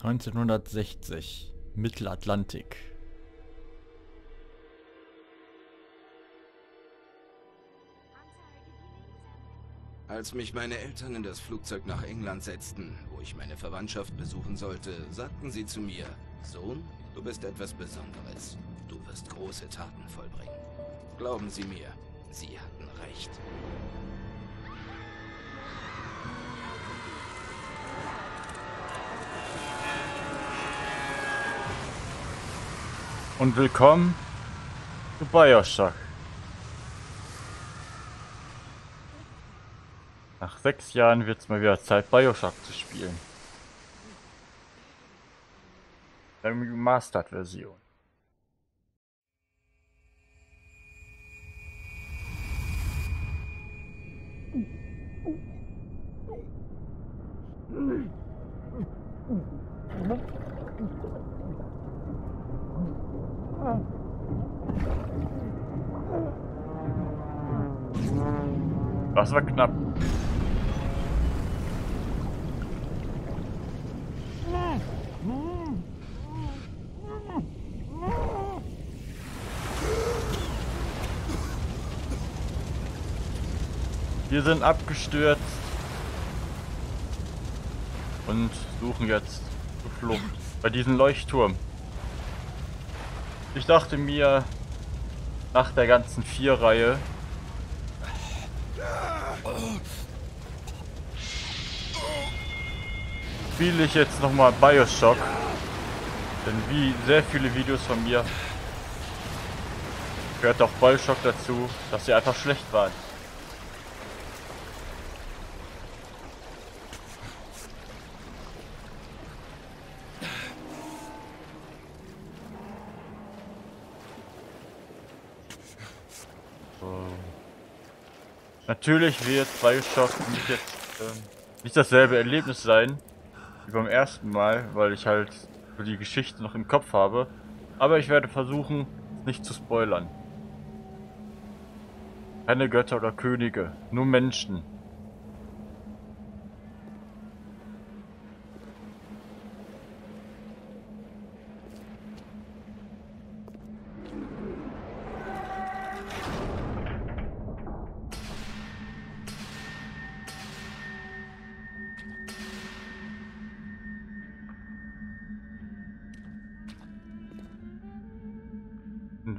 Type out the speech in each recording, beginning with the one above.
1960 Mittelatlantik. Als mich meine Eltern in das Flugzeug nach England setzten, wo ich meine Verwandtschaft besuchen sollte, sagten sie zu mir, Sohn, du bist etwas Besonderes. Du wirst große Taten vollbringen. Glauben Sie mir, sie hatten recht. Und willkommen zu Bioshock. Nach sechs Jahren wird es mal wieder Zeit, Bioshock zu spielen. Die Remastered-Version. Das war knapp. Wir sind abgestürzt und suchen jetzt Flucht bei diesem Leuchtturm. Ich dachte mir, nach der ganzen Vier-Reihe spiele ich jetzt nochmal Bioshock. Denn wie sehr viele Videos von mir gehört auch Bioshock dazu, dass sie einfach schlecht waren. Natürlich wird Bioshock nicht jetzt ähm, nicht dasselbe Erlebnis sein wie beim ersten Mal, weil ich halt so die Geschichte noch im Kopf habe. Aber ich werde versuchen, nicht zu spoilern. Keine Götter oder Könige, nur Menschen.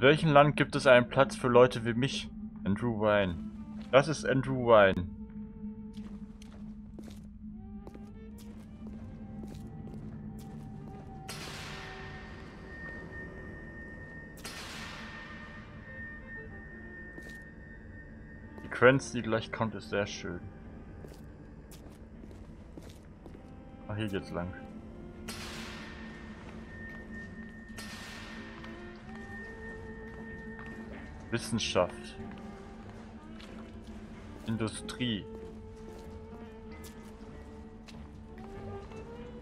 In welchem Land gibt es einen Platz für Leute wie mich? Andrew Wine. Das ist Andrew Wine. Die Sequenz, die gleich kommt, ist sehr schön. Ach, hier geht's lang. Wissenschaft. Industrie.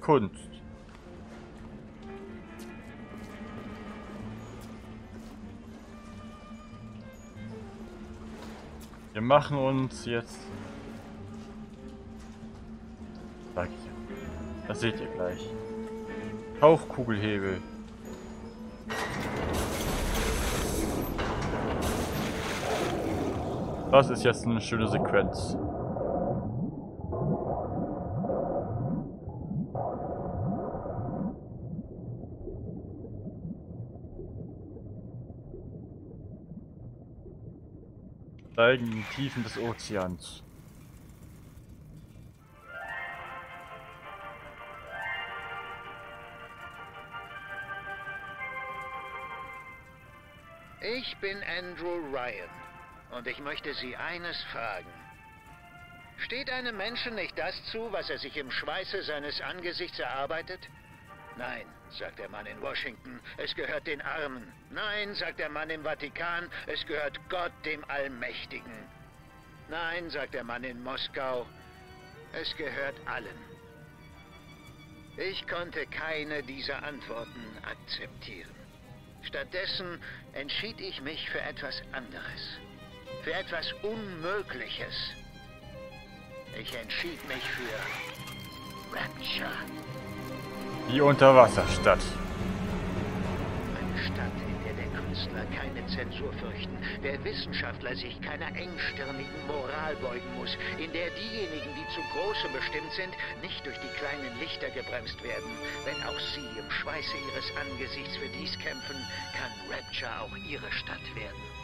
Kunst. Wir machen uns jetzt... Sag ich. Das seht ihr gleich. Tauchkugelhebel. Das ist jetzt eine schöne Sequenz. Steigen in die Tiefen des Ozeans. Ich bin Andrew Ryan. Und ich möchte Sie eines fragen. Steht einem Menschen nicht das zu, was er sich im Schweiße seines Angesichts erarbeitet? Nein, sagt der Mann in Washington, es gehört den Armen. Nein, sagt der Mann im Vatikan, es gehört Gott dem Allmächtigen. Nein, sagt der Mann in Moskau, es gehört allen. Ich konnte keine dieser Antworten akzeptieren. Stattdessen entschied ich mich für etwas anderes für etwas Unmögliches. Ich entschied mich für Rapture. Die Unterwasserstadt. Eine Stadt, in der der Künstler keine Zensur fürchten, der Wissenschaftler sich keiner engstirnigen Moral beugen muss, in der diejenigen, die zu Großem bestimmt sind, nicht durch die kleinen Lichter gebremst werden. Wenn auch sie im Schweiße ihres Angesichts für dies kämpfen, kann Rapture auch ihre Stadt werden.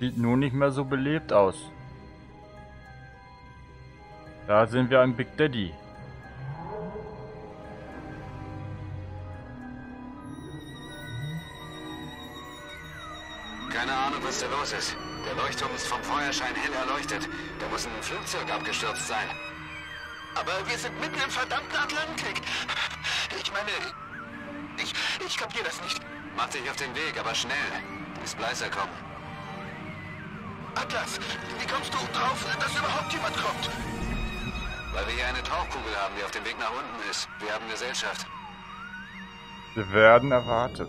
Sieht nun nicht mehr so belebt aus. Da sind wir am Big Daddy. Keine Ahnung, was da los ist. Der Leuchtturm ist vom Feuerschein hell erleuchtet. Da muss ein Flugzeug abgestürzt sein. Aber wir sind mitten im verdammten Atlantik. Ich meine, ich, ich kapier das nicht. Mach dich auf den Weg, aber schnell. Bis Bleißer kommen. Atlas, wie kommst du drauf, dass überhaupt jemand kommt? Weil wir hier eine Tauchkugel haben, die auf dem Weg nach unten ist. Wir haben Gesellschaft. Wir werden erwartet.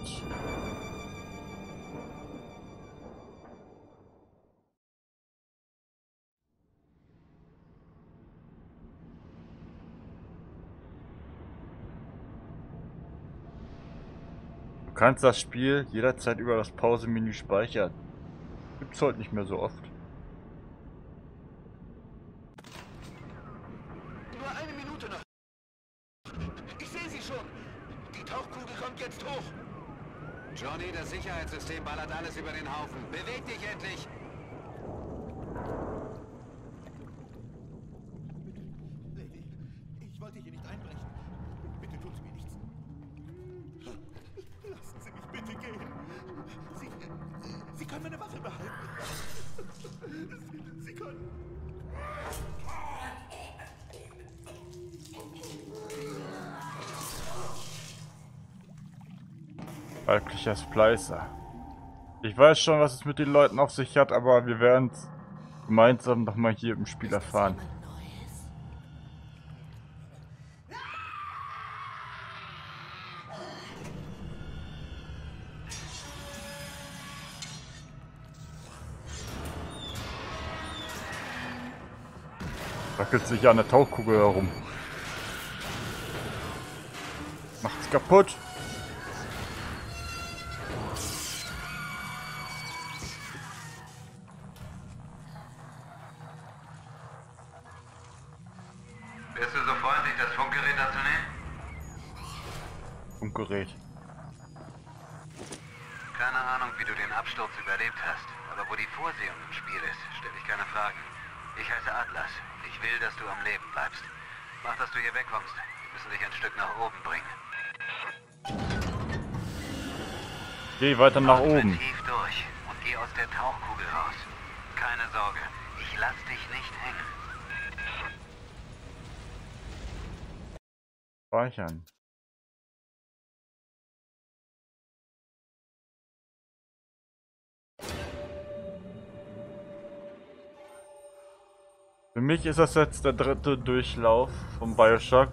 Du kannst das Spiel jederzeit über das Pause-Menü speichern. Gibt's heute nicht mehr so oft. Nur eine Minute noch. Ich sehe sie schon. Die Tauchkugel kommt jetzt hoch. Johnny, das Sicherheitssystem ballert alles über den Haufen. Beweg dich endlich! Lady, ich wollte hier nicht einbrechen. Bitte tun Sie mir nichts. Lassen Sie mich bitte gehen. Sie, Können meine Waffe behalten. Sie, können... Weiblicher Splicer. Ich weiß schon, was es mit den Leuten auf sich hat, aber wir werden es gemeinsam nochmal hier im Spiel erfahren. Wackelt sich an der Tauchkugel herum. Macht's kaputt. Bist du so freundlich, das Funkgerät dazu nehmen? Funkgerät. Keine Ahnung, wie du den Absturz überlebt hast. Aber wo die Vorsehung im Spiel ist, stelle ich keine Fragen. Ich heiße Atlas. Ich will, dass du am Leben bleibst. Mach, dass du hier wegkommst. Wir müssen dich ein Stück nach oben bringen. Geh weiter nach Atme oben. tief durch und geh aus der Tauchkugel raus. Keine Sorge, ich lass dich nicht hängen. Speichern. Für mich ist das jetzt der dritte Durchlauf vom Bioshock.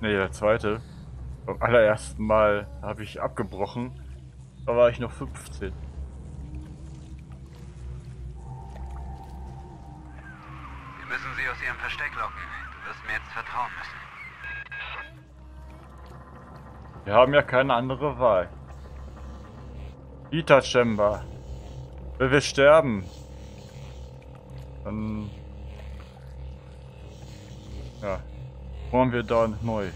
Ne, der zweite. Beim allerersten Mal habe ich abgebrochen. Da war ich noch 15. Wir müssen sie aus ihrem Versteck locken. Du wirst mir jetzt vertrauen müssen. Wir haben ja keine andere Wahl. Vita Chamber. Wenn wir sterben, dann ja, wollen wir da neu.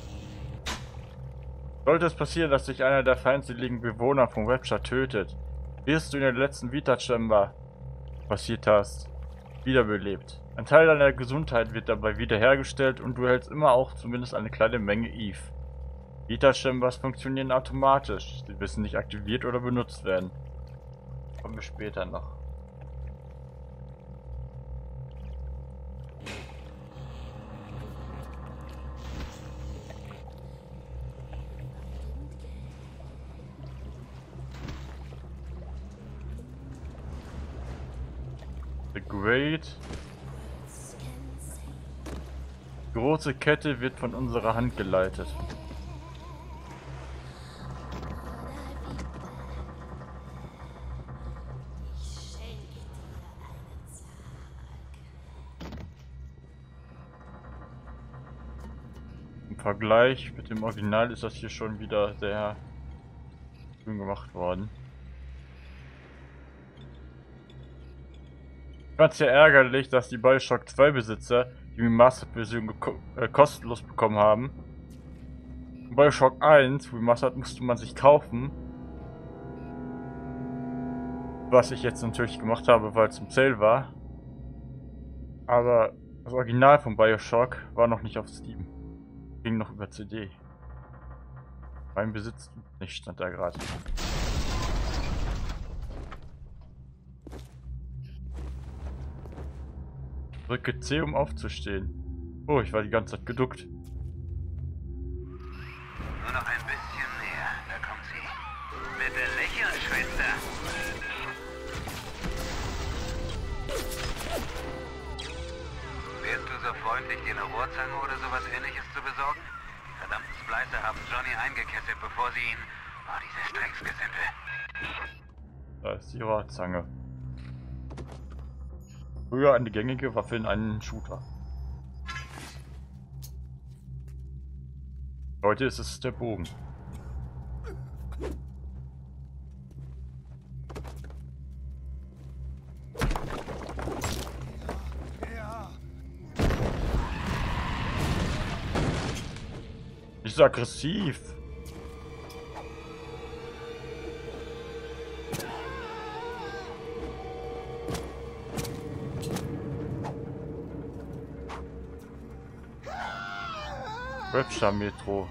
Sollte es passieren, dass sich einer der feindseligen Bewohner von Rapture tötet, wirst du in der letzten Vita Chamber passiert hast, wiederbelebt. Ein Teil deiner Gesundheit wird dabei wiederhergestellt und du hältst immer auch zumindest eine kleine Menge Eve. Vita Chambers funktionieren automatisch. Sie müssen nicht aktiviert oder benutzt werden. Kommen wir später noch. The Great. Große Kette wird von unserer Hand geleitet. Vergleich mit dem Original ist das hier schon wieder sehr schön gemacht worden. Ich fand es ja ärgerlich, dass die Bioshock 2 Besitzer die Remastered-Version äh, kostenlos bekommen haben. Bioshock 1 Remastered musste man sich kaufen. Was ich jetzt natürlich gemacht habe, weil es im Sale war. Aber das Original von Bioshock war noch nicht auf Steam. Ging noch über CD. Mein Besitz nicht, stand da gerade. Drücke C, um aufzustehen. Oh, ich war die ganze Zeit geduckt. So freundlich, dir eine Rohrzange oder sowas ähnliches zu besorgen? Die verdammten Splicer haben Johnny eingekesselt, bevor sie ihn... Oh, dieses Drecksgesindel. Da ist die Rohrzange. Früher eine gängige Waffe in einen Shooter. Heute ist es der Bogen. Ist aggressiv. Rapture Metro.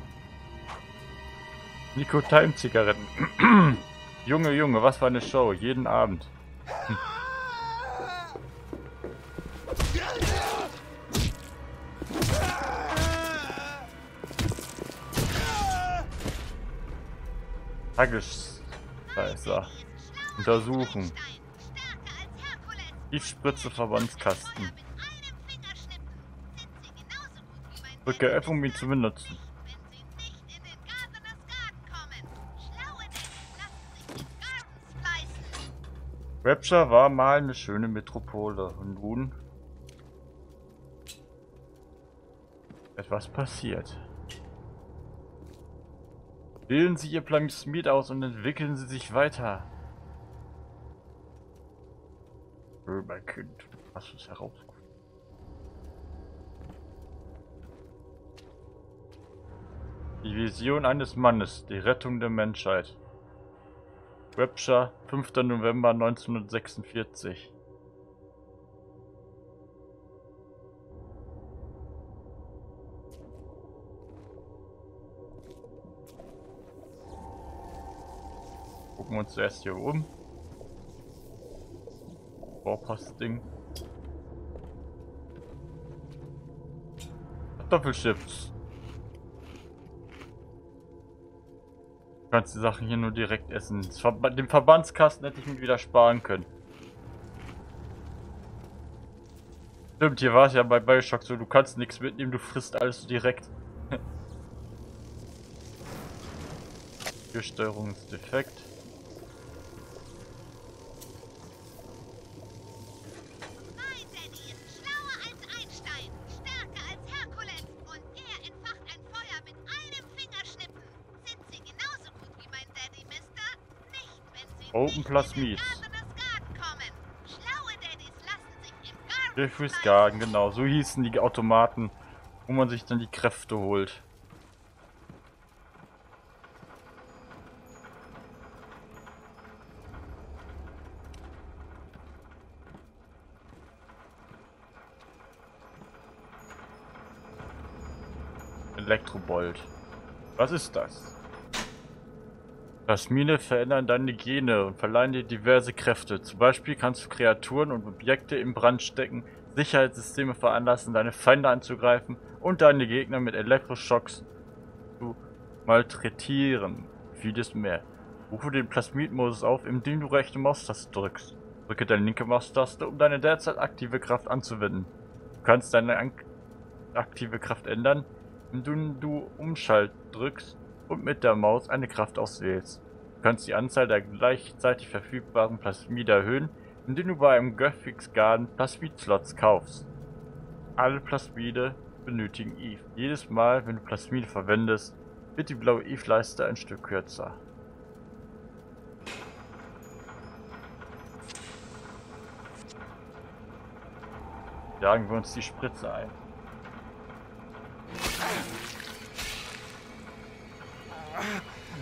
Nico Time Zigaretten. Junge, Junge, was für eine Show. Jeden Abend. Hm. Tagesscheißer. Untersuchen. Tiefspritze Verbandskasten. Drücke F, um ihn zu benutzen. Rapture war mal eine schöne Metropole und nun etwas passiert. Bilden Sie Ihr Plasmid aus und entwickeln Sie sich weiter. Mein Kind, du hast es herausgefunden. Die Vision eines Mannes, die Rettung der Menschheit. Rapture, 5. November 1946. Gucken uns zuerst hier um. Vorpassding. Kartoffelchips. kannst die Sachen hier nur direkt essen. Ver den Verbandskasten hätte ich mir wieder sparen können. Stimmt, hier war es ja bei Bioshock so, du kannst nichts mitnehmen, du frisst alles direkt. Hier Steuerungsdefekt. Open Plasmid. Jeffrey's Garden, genau. So hießen die Automaten, wo man sich dann die Kräfte holt. Elektrobolt. Was ist das? Plasmine verändern deine Gene und verleihen dir diverse Kräfte. Zum Beispiel kannst du Kreaturen und Objekte in Brand stecken, Sicherheitssysteme veranlassen, deine Feinde anzugreifen und deine Gegner mit Elektroschocks zu malträtieren. Vieles mehr. Rufe den Plasmid-Modus auf, indem du rechte Maustaste drückst. Drücke deine linke Maustaste, um deine derzeit aktive Kraft anzuwenden. Du kannst deine aktive Kraft ändern, indem du Umschalt drückst und mit der Maus eine Kraft auswählst. Du kannst die Anzahl der gleichzeitig verfügbaren Plasmide erhöhen, indem du bei einem Graphics Garden Plasmid-Slots kaufst. Alle Plasmide benötigen Eve. Jedes Mal, wenn du Plasmid verwendest, wird die blaue Eve-Leiste ein Stück kürzer. Jagen wir uns die Spritze ein.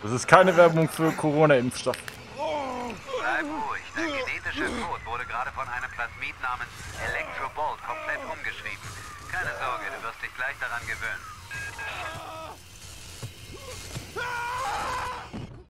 Das ist keine Werbung für Corona-Impfstoff. Bleib ruhig. Dein genetischer Code wurde gerade von einem Plasmid namens Electrobolt komplett umgeschrieben. Keine Sorge, du wirst dich gleich daran gewöhnen.